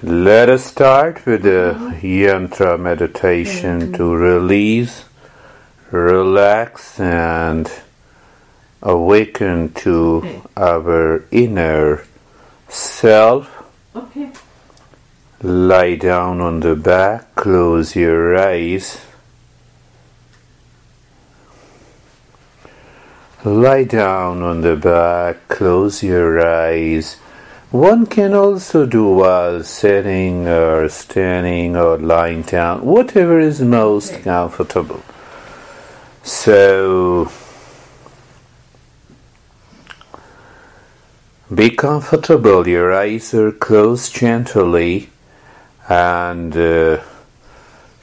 Let us start with the yantra meditation to mm-hmm. release, relax, and awaken to Okay. our inner self. Okay. Lie down on the back, close your eyes. Lie down on the back, close your eyes. One can also do while sitting or standing or lying down, whatever is most comfortable. So, be comfortable. Your eyes are closed gently, and uh,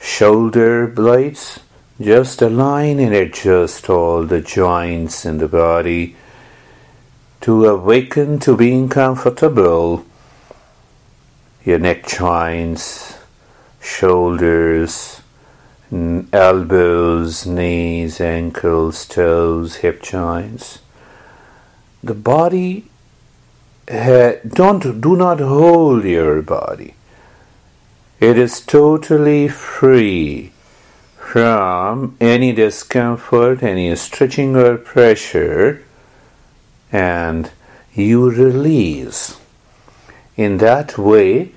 shoulder blades just align and adjust all the joints in the body to awaken to being comfortable. Your neck joints, shoulders, elbows, knees, ankles, toes, hip joints. The body ha- don't do not hold your body. It is totally free from any discomfort, any stretching or pressure, and you release. In that way,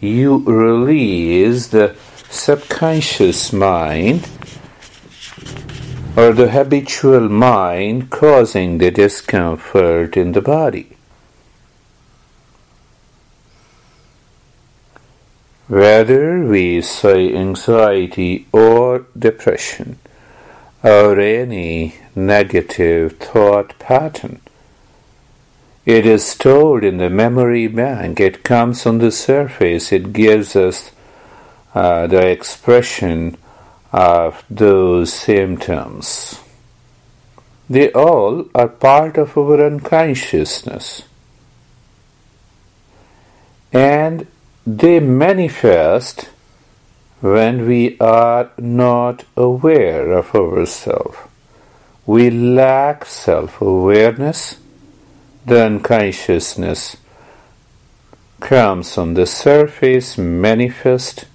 you release the subconscious mind or the habitual mind causing the discomfort in the body. Whether we say anxiety or depression or any negative thought pattern, it is stored in the memory bank. It comes on the surface. It gives us uh, the expression of those symptoms. They all are part of our unconsciousness. And they manifest when we are not aware of ourselves. We lack self awareness. The unconsciousness comes on the surface, manifest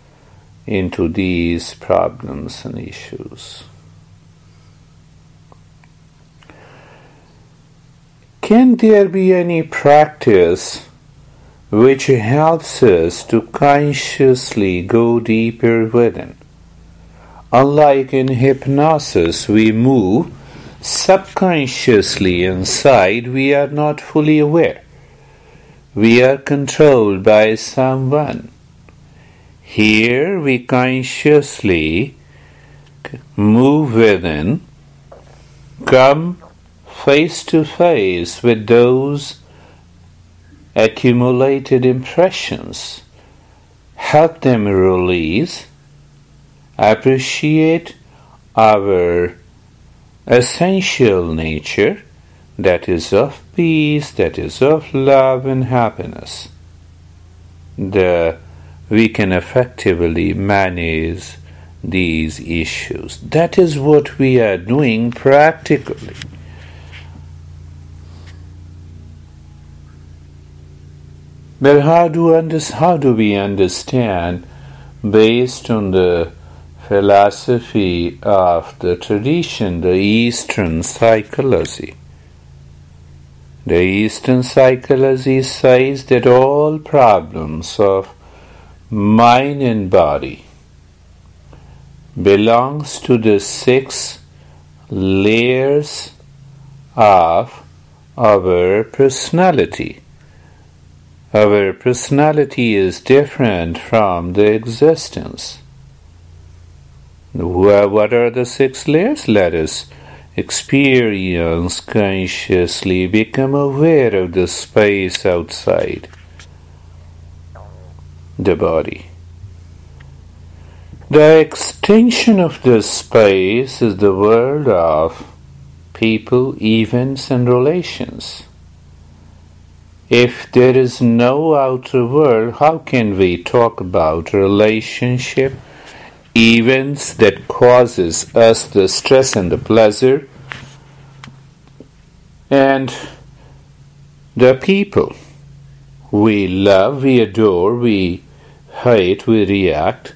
into these problems and issues. Can there be any practice which helps us to consciously go deeper within? Unlike in hypnosis, we move subconsciously inside, we are not fully aware. We are controlled by someone. Here we consciously move within, come face to face with those accumulated impressions, help them release, appreciate our essential nature that is of peace, that is of love and happiness. The, we can effectively manage these issues. That is what we are doing practically. But how do, under, how do we understand, based on the philosophy of the tradition, the Eastern psychology? The Eastern psychology says that all problems of mind and body belongs to the six layers of our personality. Our personality is different from the existence. What are the six layers? Let us experience consciously, become aware of the space outside the body. The extension of this space is the world of people, events, and relations. If there is no outer world, how can we talk about relationship, events that causes us the stress and the pleasure, and the people we love, we adore, we hate, we react,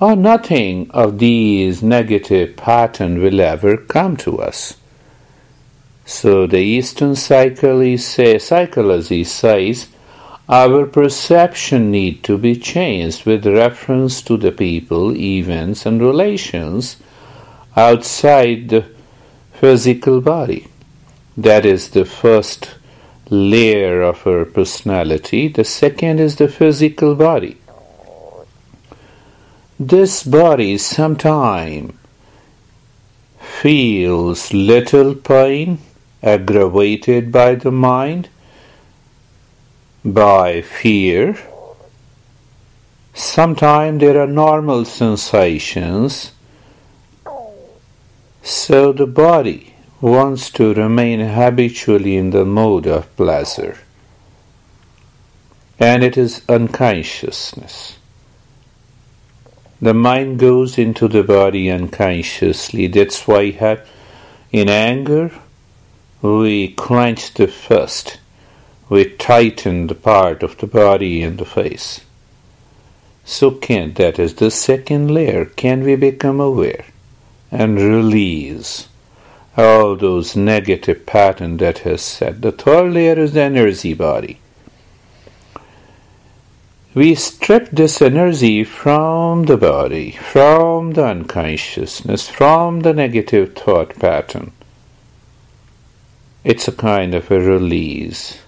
or nothing of these negative patterns will ever come to us. So the Eastern psychology says our perception need to be changed with reference to the people, events, and relations outside the physical body. That is the first layer of our personality. The second is the physical body. This body sometimes feels little pain aggravated by the mind, by fear. Sometimes there are normal sensations. So the body wants to remain habitually in the mode of pleasure. And it is unconsciousness. The mind goes into the body unconsciously. That's why in anger we clench the fist. We tighten the part of the body and the face. So can that is the second layer. Can we become aware and release all those negative patterns that has set? The third layer is the energy body. We strip this energy from the body, from the unconsciousness, from the negative thought pattern it's a kind of a release.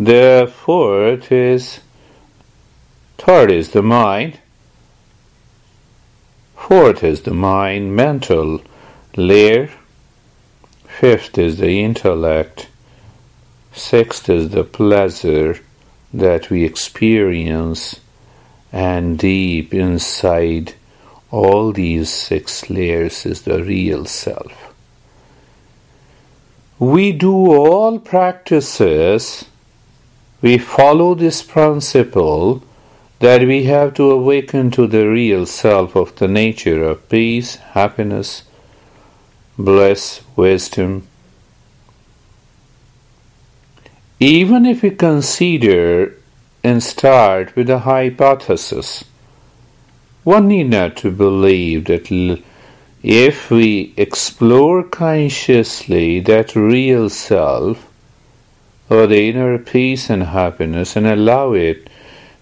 The fourth is, is the mind, fourth is the mind, mental layer, fifth is the intellect, sixth is the pleasure that we experience, and deep inside all these six layers is the real self. We do all practices, we follow this principle that we have to awaken to the real self of the nature of peace, happiness, bliss, wisdom. Even if we consider and start with a hypothesis, one need not to believe that if we explore consciously that real self, or the inner peace and happiness, and allow it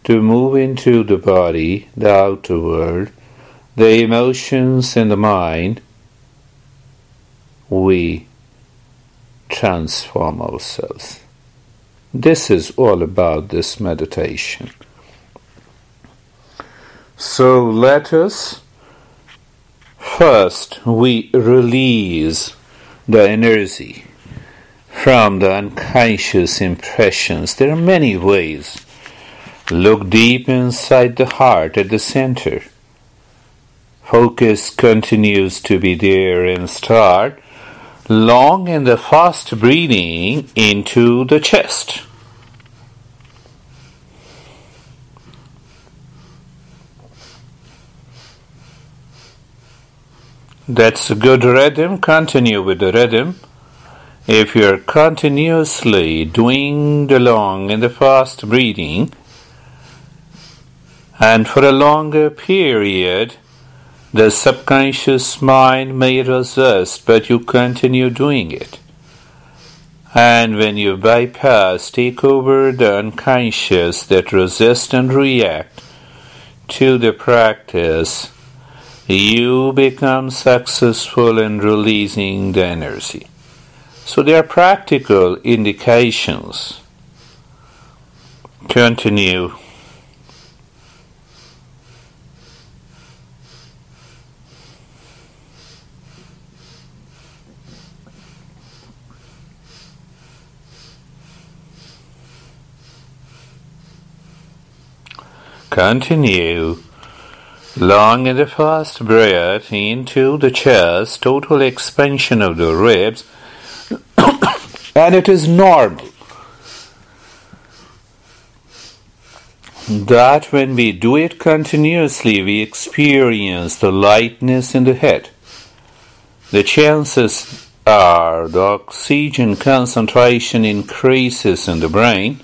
to move into the body, the outer world, the emotions and the mind, we transform ourselves. This is all about this meditation. So let us First, we release the energy from the unconscious impressions. There are many ways. Look deep inside the heart at the center. Focus continues to be there and start long and the fast breathing into the chest. That's a good rhythm. Continue with the rhythm. If you're continuously doing the long and the fast breathing, and for a longer period, the subconscious mind may resist, but you continue doing it. And when you bypass, take over the unconscious that resist and react to the practice, you become successful in releasing the energy. So there are practical indications. Continue. Continue. Long and fast breath into the chest, total expansion of the ribs, and it is normal. That when we do it continuously, we experience the lightness in the head. The chances are the oxygen concentration increases in the brain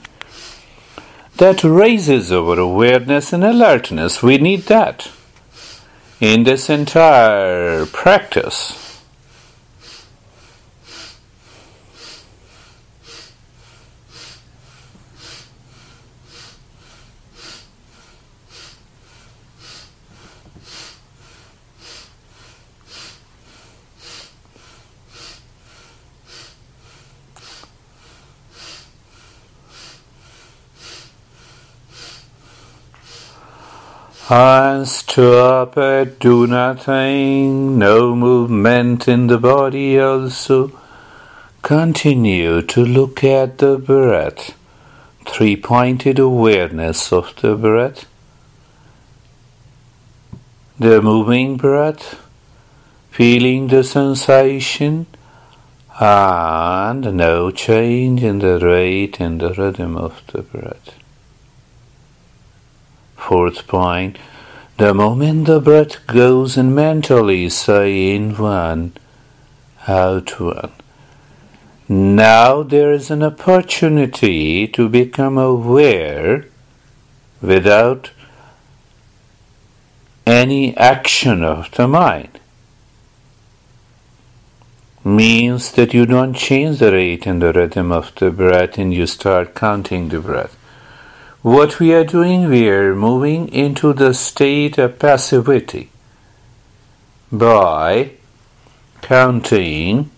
that raises our awareness and alertness. We need that in this entire practice. And stop it, do nothing, no movement in the body also. Continue to look at the breath, three pointed awareness of the breath, the moving breath, feeling the sensation, and no change in the rate and the rhythm of the breath. Fourth point, the moment the breath goes in mentally say in one, out one. Now there is an opportunity to become aware without any action of the mind. Means that you don't change the rate and the rhythm of the breath and you start counting the breath. What we are doing, we are moving into the state of passivity by counting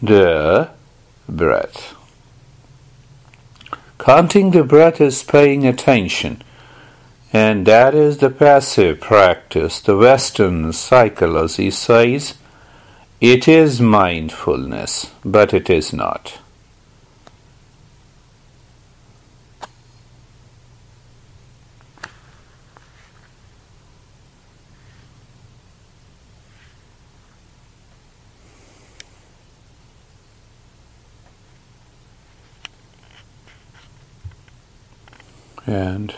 the breath. Counting the breath is paying attention, and that is the passive practice. The Western psychology says it is mindfulness, but it is not. And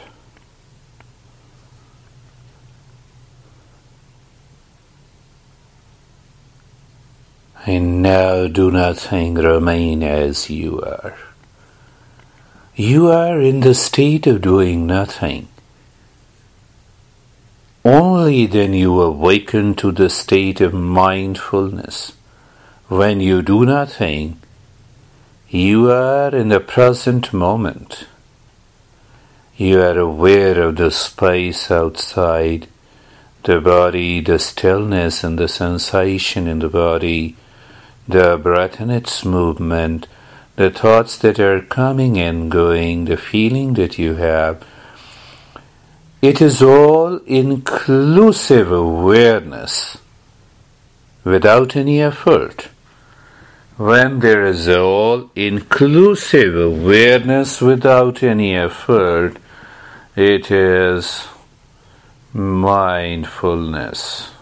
And now do nothing, remain as you are. You are in the state of doing nothing. Only then you awaken to the state of mindfulness. When you do nothing, you are in the present moment. You are aware of the space outside, the body, the stillness and the sensation in the body, the breath and its movement, the thoughts that are coming and going, the feeling that you have. It is all inclusive awareness without any effort. When there is all inclusive awareness without any effort, it is mindfulness.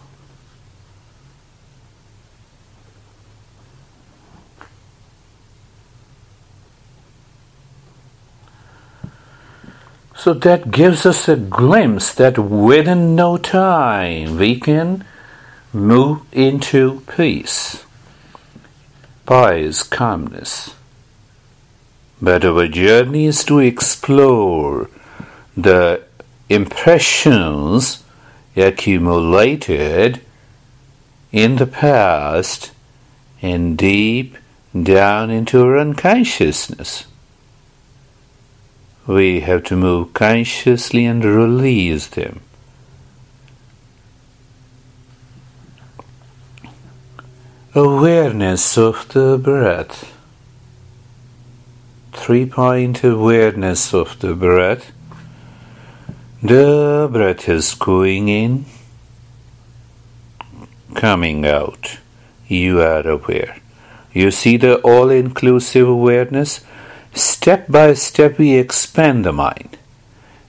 So that gives us a glimpse that within no time we can move into peace, peace, calmness. But our journey is to explore the impressions accumulated in the past and deep down into our unconsciousness. We have to move consciously and release them. Awareness of the breath. Three point awareness of the breath the breath is going in, coming out. You are aware. You see the all inclusive awareness? Step by step, we expand the mind.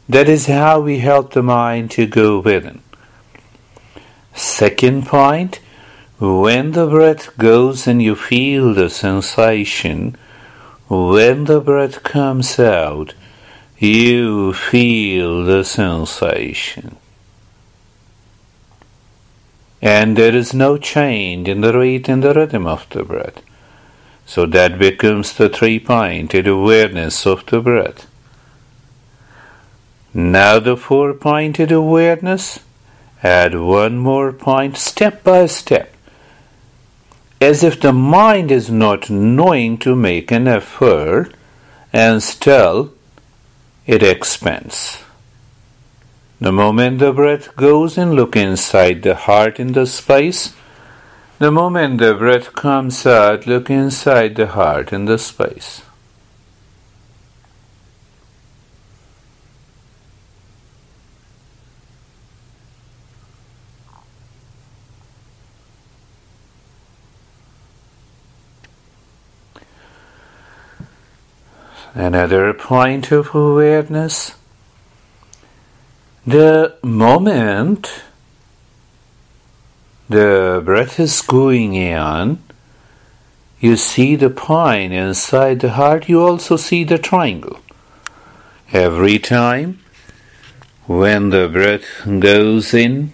That is how we help the mind to go within. Second point, when the breath goes and you feel the sensation, when the breath comes out, you feel the sensation. And there is no change in the rate and the rhythm of the breath. So that becomes the three pointed awareness of the breath. Now the four pointed awareness. Add one more point step by step. As if the mind is not knowing to make an effort and still it expands. The moment the breath goes and look inside the heart in the space. The moment the breath comes out, look inside the heart in the space. Another point of awareness. The moment the breath is going in, you see the pine inside the heart, you also see the triangle. Every time when the breath goes in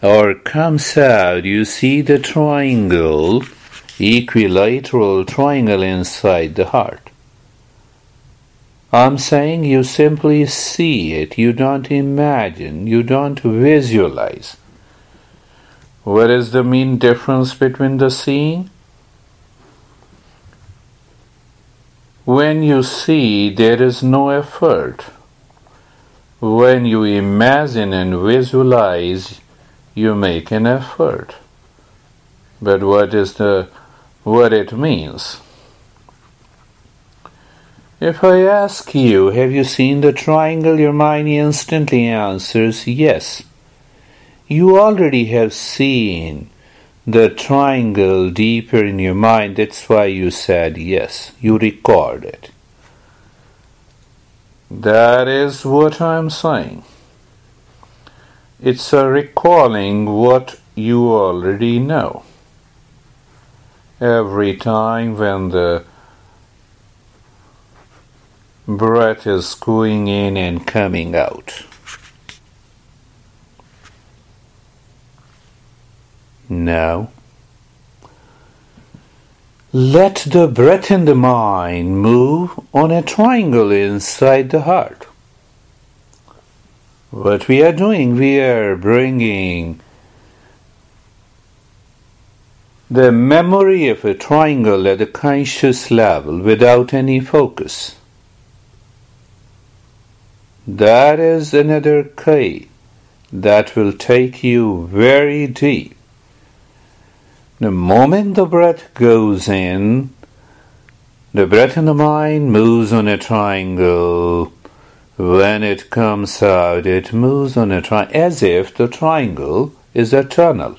or comes out, you see the triangle, equilateral triangle inside the heart. I'm saying you simply see it, you don't imagine, you don't visualize. What is the main difference between the seeing? When you see, there is no effort. When you imagine and visualize, you make an effort. But what is the what it means? If I ask you, have you seen the triangle, your mind instantly answers yes. You already have seen the triangle deeper in your mind. That's why you said yes. You record it. That is what I'm saying. It's a recalling what you already know. Every time when the breath is going in and coming out. Now, let the breath in the mind move on a triangle inside the heart. What we are doing, we are bringing the memory of a triangle at a conscious level without any focus. That is another key that will take you very deep. The moment the breath goes in, the breath in the mind moves on a triangle. When it comes out, it moves on a triangle as if the triangle is a tunnel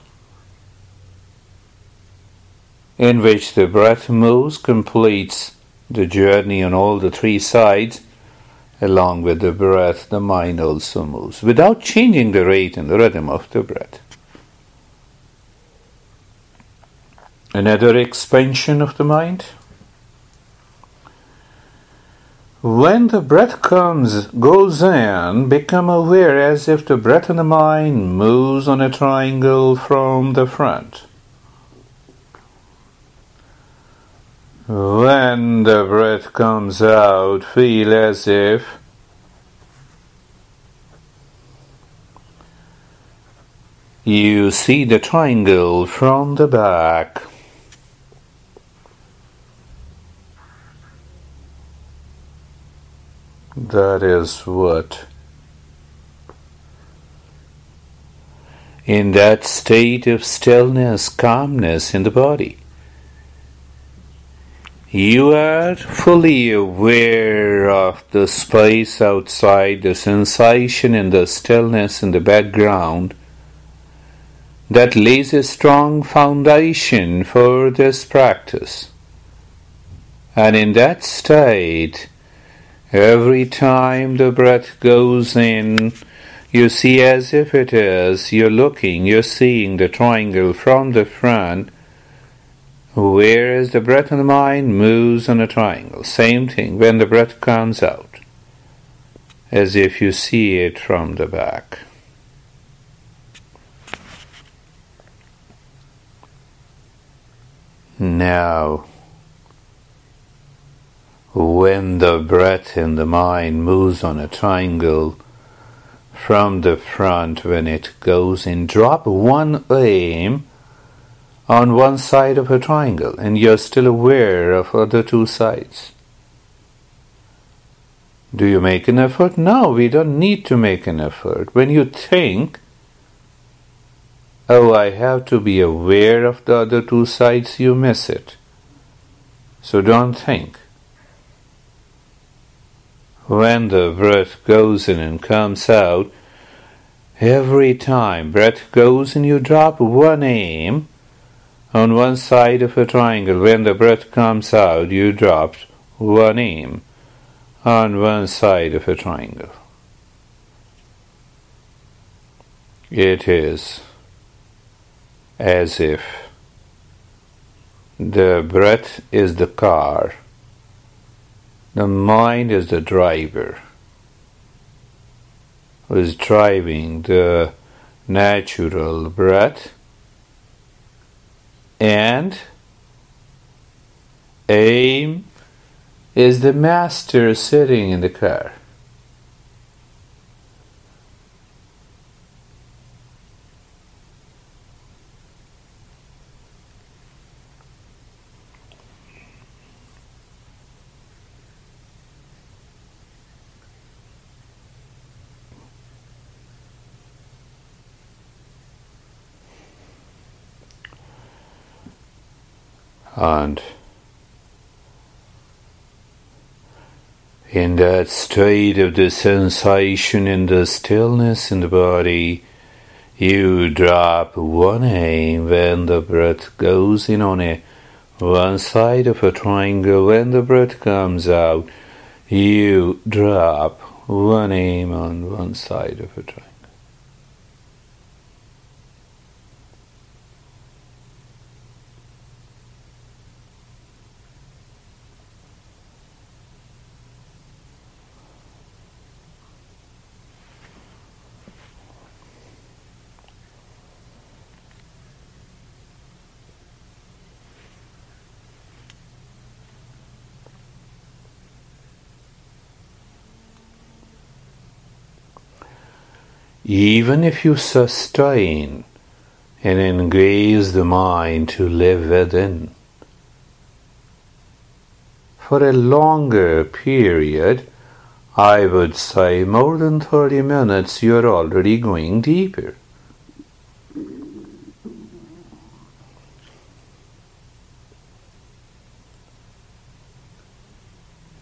in which the breath moves, completes the journey on all the three sides Along with the breath, the mind also moves without changing the rate and the rhythm of the breath. Another expansion of the mind. When the breath comes, goes in, become aware as if the breath and the mind moves on a triangle from the front. When the breath comes out, feel as if you see the triangle from the back. That is what. In that state of stillness, calmness in the body you are fully aware of the space outside, the sensation and the stillness in the background that lays a strong foundation for this practice. And in that state, every time the breath goes in, you see as if it is, you're looking, you're seeing the triangle from the front Whereas the breath in the mind moves on a triangle. Same thing when the breath comes out, as if you see it from the back. Now, when the breath in the mind moves on a triangle from the front when it goes in, drop one aim on one side of a triangle and you're still aware of other two sides. Do you make an effort? No, we don't need to make an effort. When you think, oh, I have to be aware of the other two sides, you miss it. So don't think. When the breath goes in and comes out, every time breath goes in, you drop one aim on one side of a triangle. When the breath comes out, you drop one aim on one side of a triangle. It is as if the breath is the car, the mind is the driver who is driving the natural breath and aim is the master sitting in the car. And in that state of the sensation in the stillness in the body, you drop one aim when the breath goes in on it, one side of a triangle. When the breath comes out, you drop one aim on one side of a triangle. Even if you sustain and engage the mind to live within for a longer period, I would say more than 30 minutes, you're already going deeper.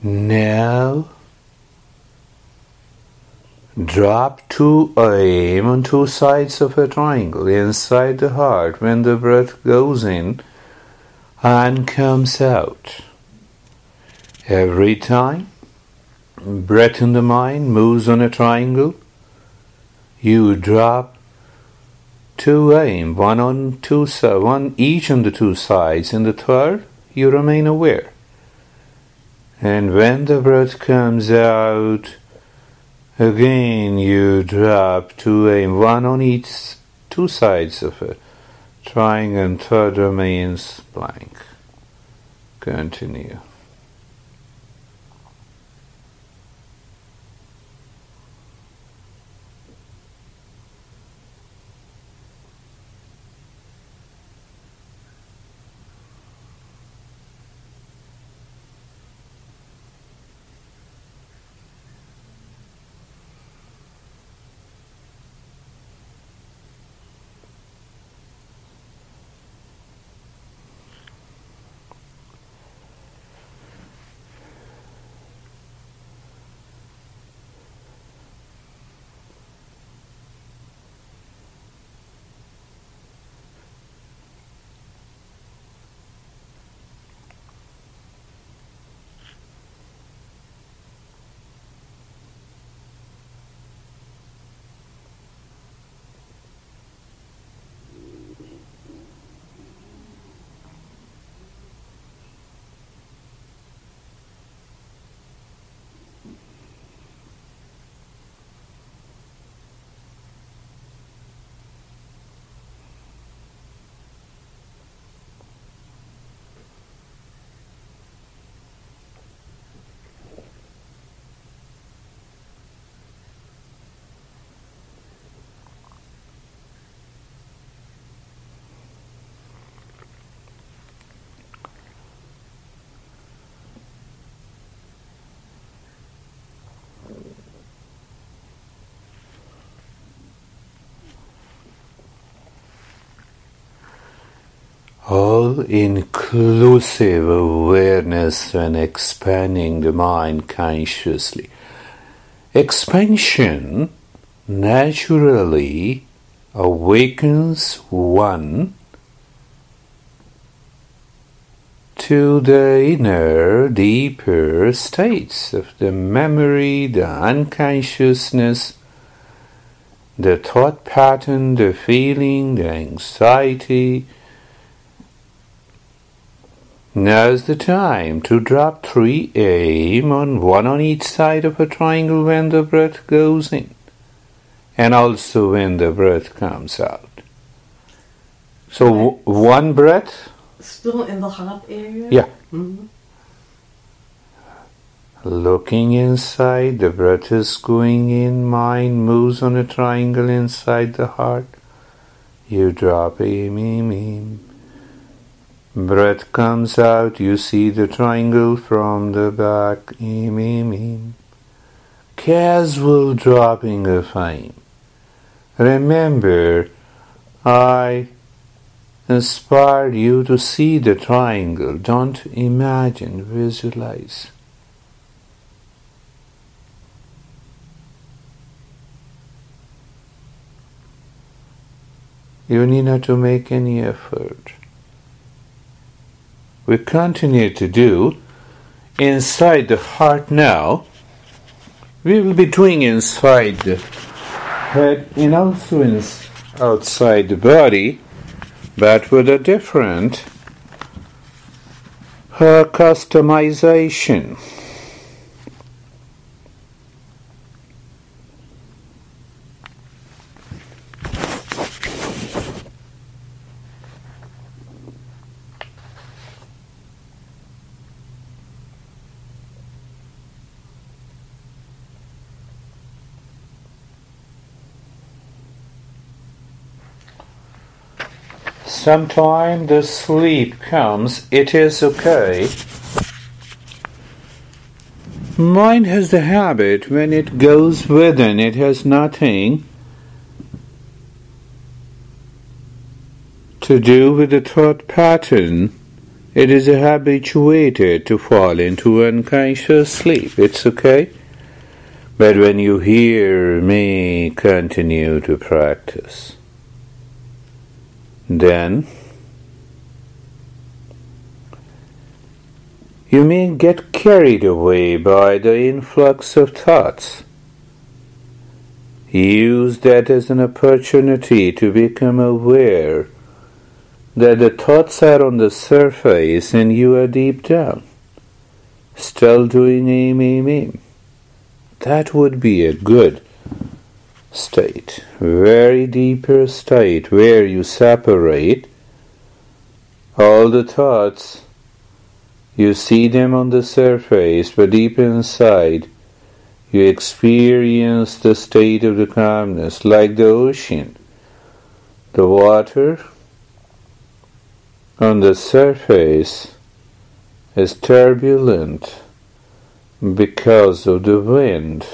Now, Drop two aim on two sides of a triangle inside the heart when the breath goes in and comes out. Every time breath in the mind moves on a triangle, you drop two aim, one on two one each on the two sides, and the third you remain aware. And when the breath comes out, Again, you drop two aim, one on each two sides of it. Trying and third remains blank. Continue. All inclusive awareness and expanding the mind consciously. Expansion naturally awakens one to the inner, deeper states of the memory, the unconsciousness, the thought pattern, the feeling, the anxiety. Now's the time to drop three aim on one on each side of a triangle when the breath goes in, and also when the breath comes out. So w- one breath. Still in the heart area. Yeah. Mm-hmm. Looking inside, the breath is going in, mind moves on a triangle inside the heart. You drop aim, aim, aim. Breath comes out, you see the triangle from the back, aim, aim, aim. Casual dropping of aim. Remember, I inspired you to see the triangle. Don't imagine, visualize. You need not to make any effort. We continue to do inside the heart now. We will be doing inside the head and also in, outside the body, but with a different her customization. Sometime the sleep comes, it is okay. Mind has the habit when it goes within, it has nothing to do with the thought pattern. It is habituated to fall into unconscious sleep. It's okay. But when you hear me continue to practice, then you may get carried away by the influx of thoughts. Use that as an opportunity to become aware that the thoughts are on the surface and you are deep down, still doing aim, aim, aim. That would be a good state, very deeper state where you separate all the thoughts, you see them on the surface, but deep inside you experience the state of the calmness like the ocean. The water on the surface is turbulent because of the wind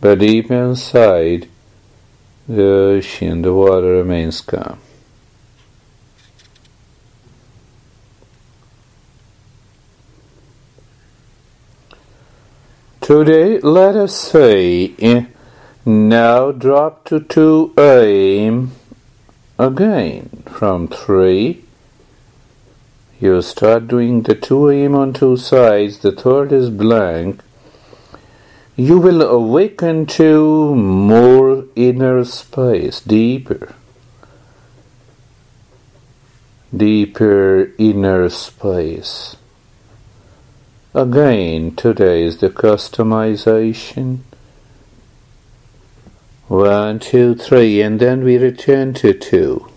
but deep inside the ocean, the water remains calm. Today, let us say, eh, now drop to 2 aim again from 3. You start doing the 2 aim on two sides, the third is blank, you will awaken to more inner space, deeper, deeper inner space. Again, today is the customization. One, two, three, and then we return to two.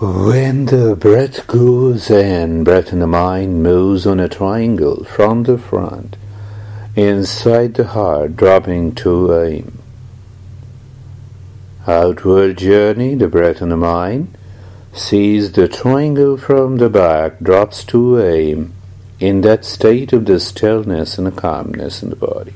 When the breath goes in, breath in the mind moves on a triangle from the front, inside the heart, dropping to aim. Outward journey, the breath in the mind, sees the triangle from the back, drops to aim, in that state of the stillness and the calmness in the body.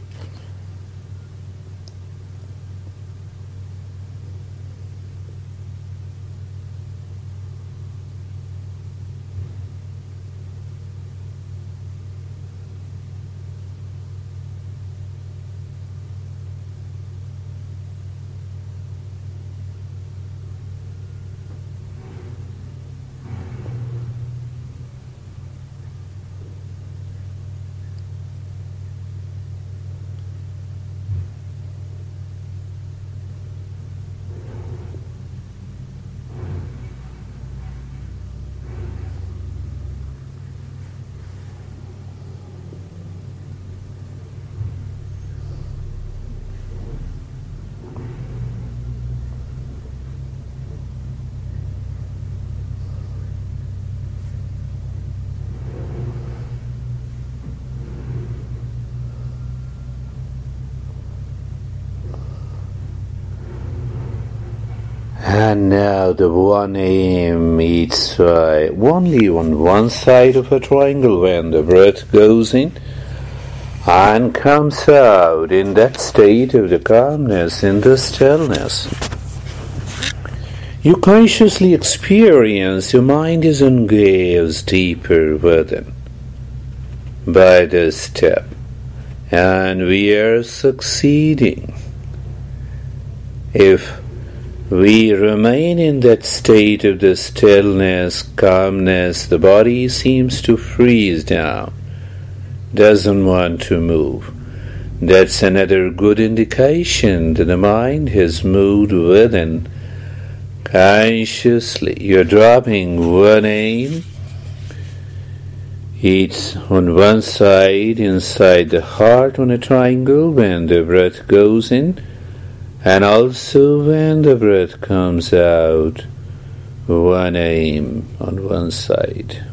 And now the one aim meets uh, only on one side of a triangle when the breath goes in and comes out in that state of the calmness, in the stillness. You consciously experience your mind is engaged deeper within by this step, and we are succeeding. If we remain in that state of the stillness, calmness. The body seems to freeze down, doesn't want to move. That's another good indication that the mind has moved within. Consciously, you're dropping one aim. It's on one side, inside the heart on a triangle when the breath goes in and also when the breath comes out, one aim on one side.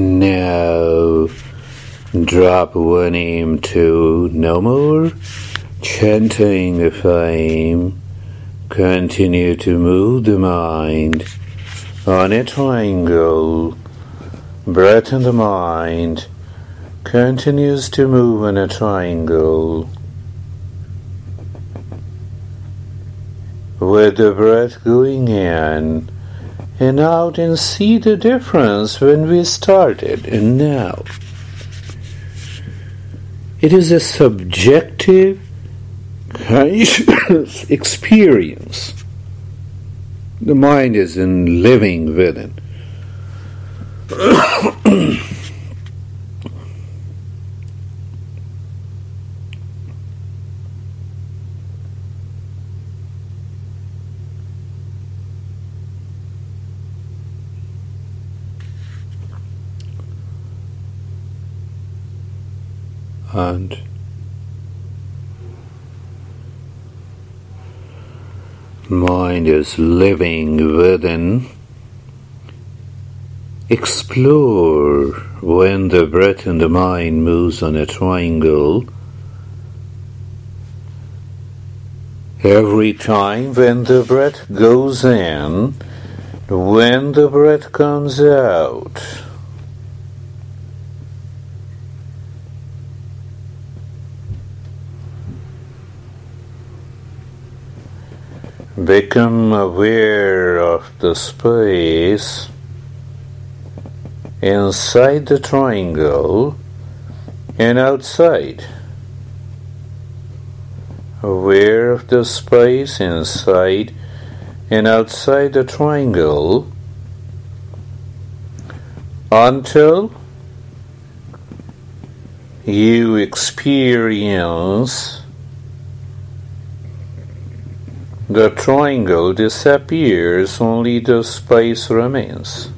Now drop one aim to no more. Chanting the flame, continue to move the mind on a triangle. Breath in the mind continues to move in a triangle. With the breath going in, and out and see the difference when we started and now. It is a subjective experience. The mind is in living within. and mind is living within. Explore when the breath in the mind moves on a triangle. Every time when the breath goes in, when the breath comes out, become aware of the space inside the triangle and outside. Aware of the space inside and outside the triangle until you experience the triangle disappears, only the space remains.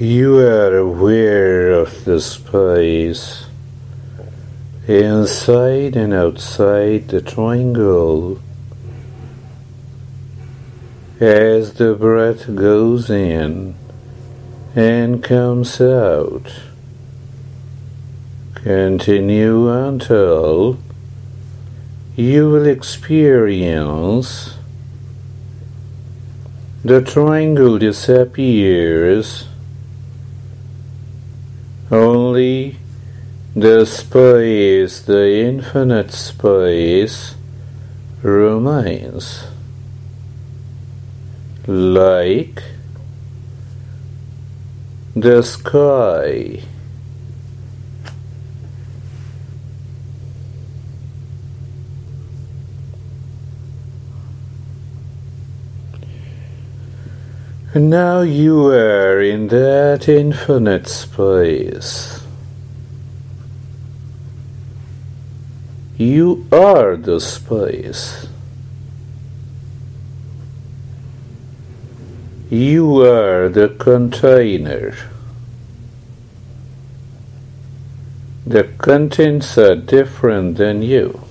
You are aware of the space inside and outside the triangle as the breath goes in and comes out. Continue until you will experience the triangle disappears only the space, the infinite space, remains like the sky. Now you are in that infinite space. You are the space. You are the container. The contents are different than you.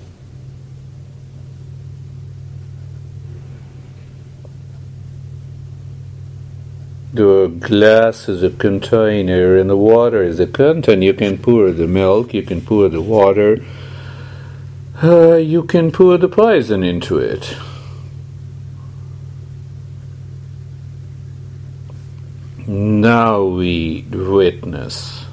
The glass is a container and the water is a content. You can pour the milk, you can pour the water, uh, you can pour the poison into it. Now we witness.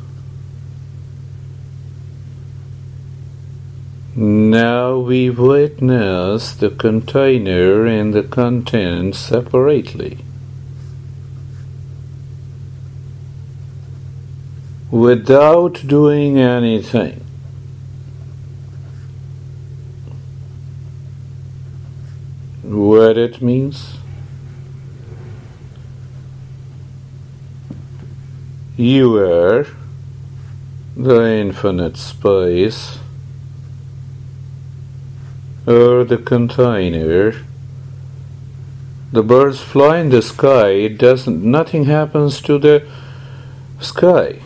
Now we witness the container and the content separately. Without doing anything. What it means? You are the infinite space or the container. The birds fly in the sky, it doesn't nothing happens to the sky.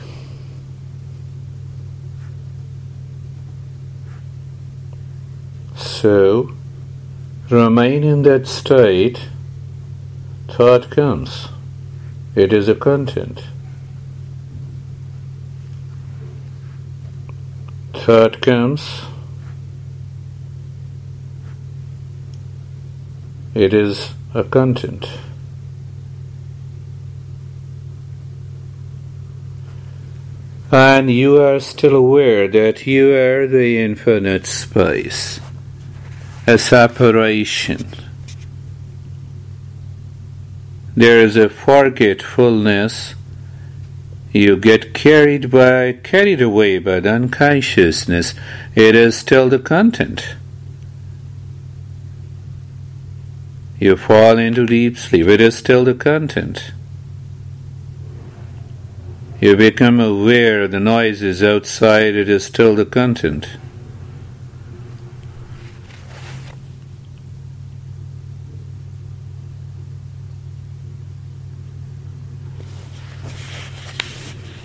So, remain in that state, thought comes. It is a content. Thought comes. It is a content. And you are still aware that you are the infinite space, a separation. There is a forgetfulness. You get carried by, carried away by the unconsciousness. It is still the content. You fall into deep sleep. It is still the content. You become aware of the noises outside, it is still the content.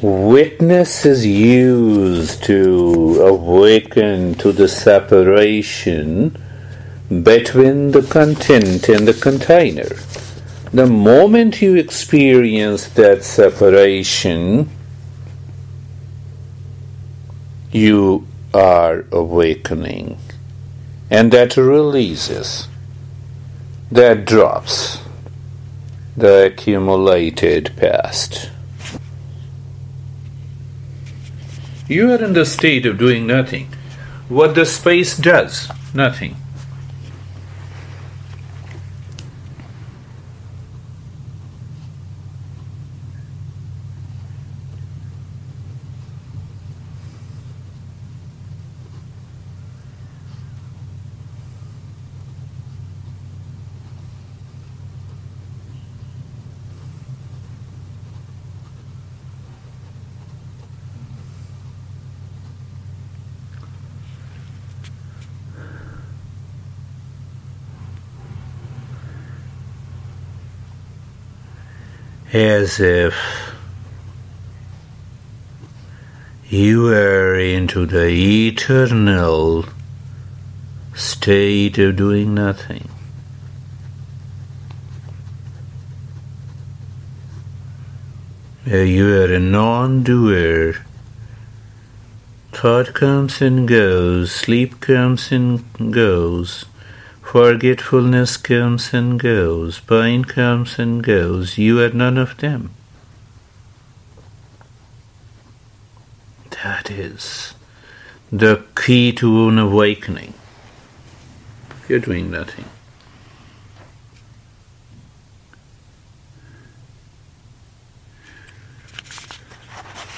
Witness is used to awaken to the separation between the content and the container. The moment you experience that separation, you are awakening. And that releases, that drops the accumulated past. You are in the state of doing nothing. What the space does, nothing. As if you were into the eternal state of doing nothing. You are a non doer. Thought comes and goes, sleep comes and goes. Forgetfulness comes and goes, pain comes and goes, you are none of them. That is the key to an awakening. You're doing nothing.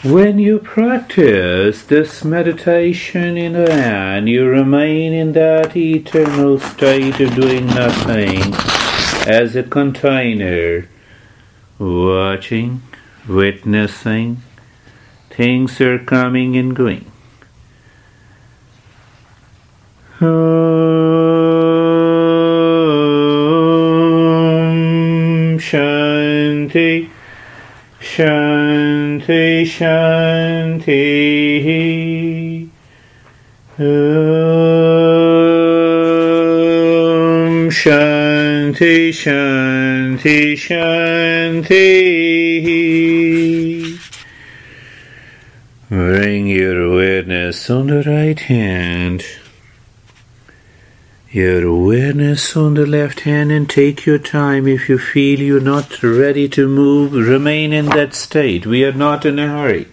When you practice this meditation in hand, you remain in that eternal state of doing nothing as a container, watching, witnessing, things are coming and going. Om Shanti Shanti Om Shanti Shanti Shanti. Bring your awareness on the right hand your awareness on the left hand and take your time. If you feel you're not ready to move, remain in that state. We are not in a hurry.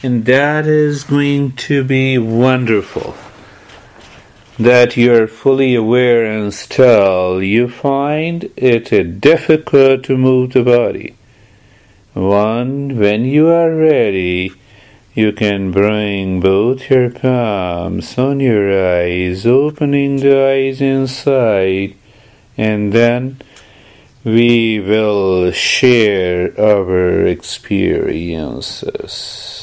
And that is going to be wonderful. That you're fully aware and still, you find it difficult to move the body. One, when you are ready, you can bring both your palms on your eyes, opening the eyes inside, and then we will share our experiences.